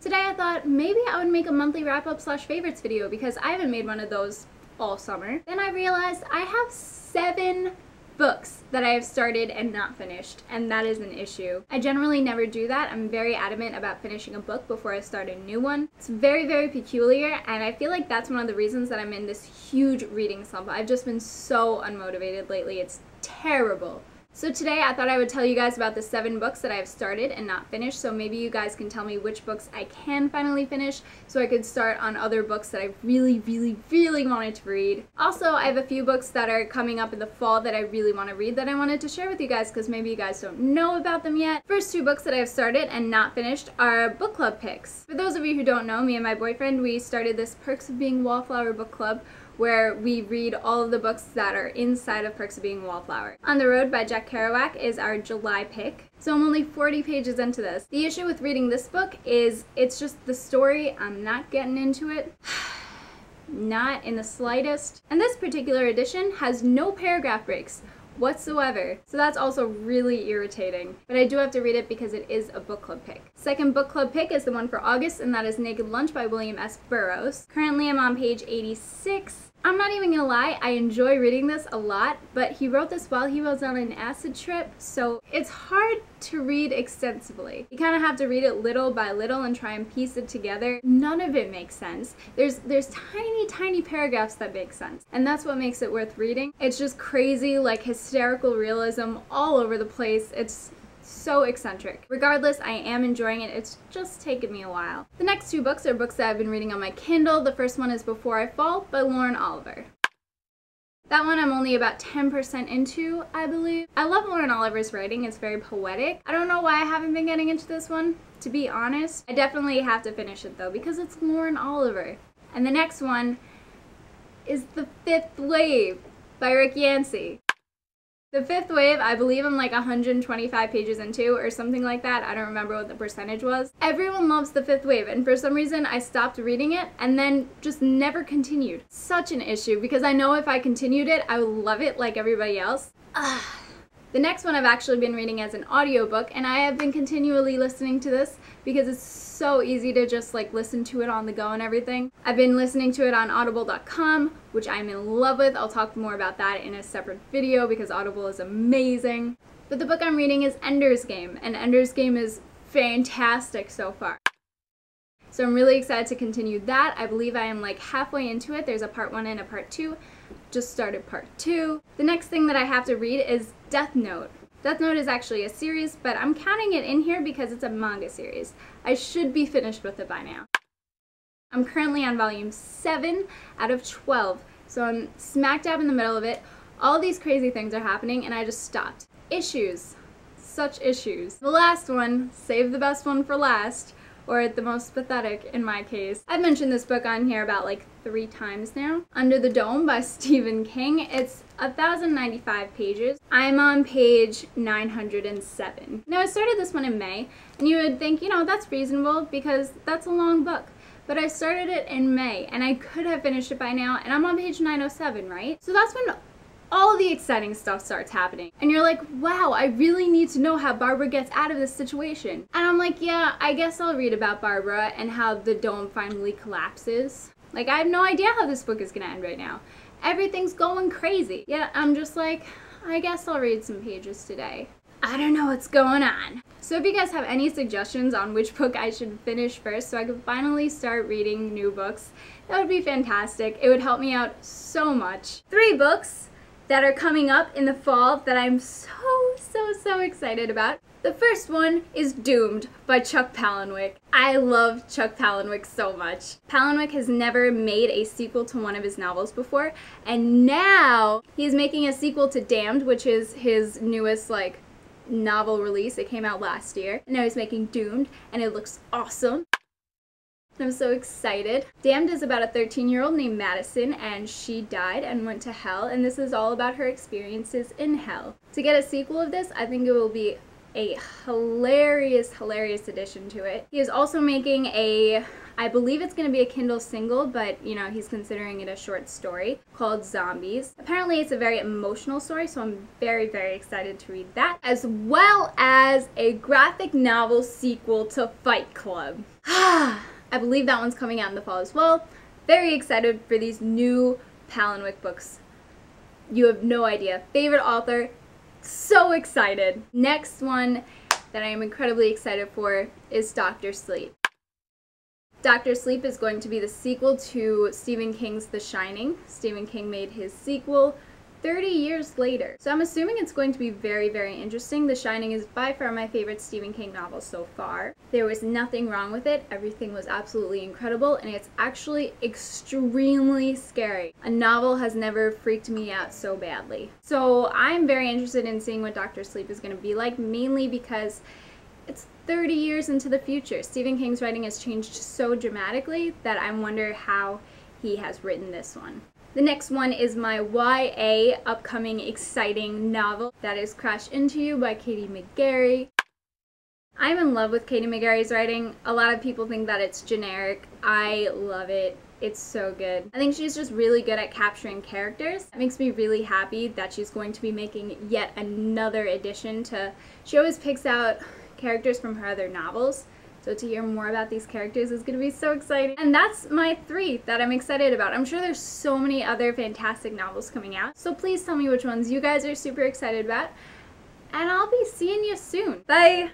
Today I thought maybe I would make a monthly wrap-up slash favorites video because I haven't made one of those all summer. Then I realized I have seven books that I have started and not finished, and that is an issue. I generally never do that. I'm very adamant about finishing a book before I start a new one. It's very, very peculiar, and I feel like that's one of the reasons that I'm in this huge reading slump. I've just been so unmotivated lately. It's terrible. So today I thought I would tell you guys about the seven books that I have started and not finished, so maybe you guys can tell me which books I can finally finish so I could start on other books that I really, really, really wanted to read. Also, I have a few books that are coming up in the fall that I really want to read that I wanted to share with you guys because maybe you guys don't know about them yet. First two books that I have started and not finished are book club picks. For those of you who don't know, me and my boyfriend, we started this Perks of Being Wallflower book club where we read all of the books that are inside of Perks of Being a Wallflower. On the Road by Jack Kerouac is our July pick. So I'm only 40 pages into this. The issue with reading this book is it's just the story. I'm not getting into it. not in the slightest. And this particular edition has no paragraph breaks whatsoever. So that's also really irritating. But I do have to read it because it is a book club pick. Second book club pick is the one for August, and that is Naked Lunch by William S. Burroughs. Currently I'm on page 86. I'm not even gonna lie, I enjoy reading this a lot, but he wrote this while he was on an acid trip, so it's hard to read extensively. You kind of have to read it little by little and try and piece it together. None of it makes sense. There's there's tiny, tiny paragraphs that make sense, and that's what makes it worth reading. It's just crazy, like hysterical realism all over the place. It's so eccentric. Regardless, I am enjoying it. It's just taken me a while. The next two books are books that I've been reading on my Kindle. The first one is Before I Fall by Lauren Oliver. That one I'm only about 10% into, I believe. I love Lauren Oliver's writing. It's very poetic. I don't know why I haven't been getting into this one, to be honest. I definitely have to finish it though because it's Lauren Oliver. And the next one is The Fifth Wave by Rick Yancey. The fifth wave, I believe I'm like 125 pages into or something like that. I don't remember what the percentage was. Everyone loves the fifth wave, and for some reason I stopped reading it and then just never continued. Such an issue because I know if I continued it, I would love it like everybody else. Ugh. The next one I've actually been reading as an audiobook and I have been continually listening to this because it's so easy to just like listen to it on the go and everything. I've been listening to it on audible.com, which I'm in love with. I'll talk more about that in a separate video because Audible is amazing. But the book I'm reading is Ender's Game and Ender's Game is fantastic so far. So I'm really excited to continue that. I believe I am like halfway into it. There's a part one and a part two just started part two. The next thing that I have to read is Death Note. Death Note is actually a series, but I'm counting it in here because it's a manga series. I should be finished with it by now. I'm currently on volume 7 out of 12, so I'm smack dab in the middle of it. All these crazy things are happening, and I just stopped. Issues. Such issues. The last one, save the best one for last, or the most pathetic in my case. I've mentioned this book on here about like three times now. Under the Dome by Stephen King. It's 1,095 pages. I'm on page 907. Now I started this one in May, and you would think, you know, that's reasonable because that's a long book. But I started it in May, and I could have finished it by now, and I'm on page 907, right? So that's when all the exciting stuff starts happening. And you're like, wow, I really need to know how Barbara gets out of this situation. And I'm like, yeah, I guess I'll read about Barbara and how the dome finally collapses. Like, I have no idea how this book is gonna end right now. Everything's going crazy. Yeah, I'm just like, I guess I'll read some pages today. I don't know what's going on. So if you guys have any suggestions on which book I should finish first so I can finally start reading new books, that would be fantastic. It would help me out so much. Three books that are coming up in the fall that I'm so, so, so excited about. The first one is Doomed by Chuck Palahniuk. I love Chuck Palahniuk so much. Palahniuk has never made a sequel to one of his novels before, and now he's making a sequel to Damned, which is his newest, like, novel release. It came out last year. Now he's making Doomed, and it looks awesome. I'm so excited. Damned is about a 13 year old named Madison and she died and went to hell and this is all about her experiences in hell. To get a sequel of this, I think it will be a hilarious, hilarious addition to it. He is also making a I believe it's going to be a Kindle single, but you know, he's considering it a short story called Zombies. Apparently, it's a very emotional story, so I'm very, very excited to read that, as well as a graphic novel sequel to Fight Club. Ah! I believe that one's coming out in the fall as well. Very excited for these new Palahniuk books. You have no idea. Favorite author, so excited. Next one that I am incredibly excited for is Doctor Sleep. Doctor Sleep is going to be the sequel to Stephen King's The Shining. Stephen King made his sequel 30 years later. So I'm assuming it's going to be very, very interesting. The Shining is by far my favorite Stephen King novel so far. There was nothing wrong with it. Everything was absolutely incredible and it's actually extremely scary. A novel has never freaked me out so badly. So I'm very interested in seeing what Doctor Sleep is going to be like, mainly because it's 30 years into the future. Stephen King's writing has changed so dramatically that I wonder how he has written this one. The next one is my YA upcoming exciting novel. That is Crash Into You by Katie McGarry. I'm in love with Katie McGarry's writing. A lot of people think that it's generic. I love it. It's so good. I think she's just really good at capturing characters. It makes me really happy that she's going to be making yet another edition to... She always picks out characters from her other novels. So to hear more about these characters is going to be so exciting. And that's my three that I'm excited about. I'm sure there's so many other fantastic novels coming out. So please tell me which ones you guys are super excited about. And I'll be seeing you soon. Bye!